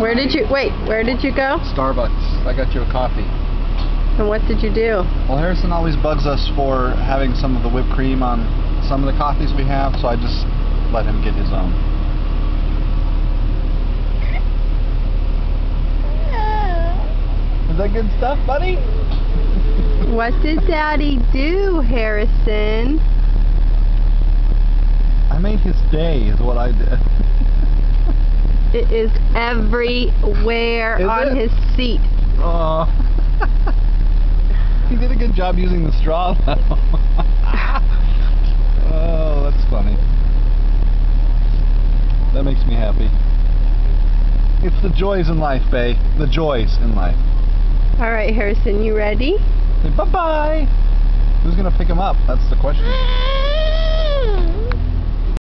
Where did you, wait, where did you go? Starbucks. I got you a coffee. And what did you do? Well, Harrison always bugs us for having some of the whipped cream on some of the coffees we have, so I just let him get his own. Is that good stuff, buddy? What did Daddy do, Harrison? I made his day, is what I did. It is everywhere Is on it? his seat. Oh. he did a good job using the straw, though. oh, that's funny. That makes me happy. It's the joys in life, Bay. The joys in life. All right, Harrison, you ready? Say bye-bye. Who's going to pick him up? That's the question.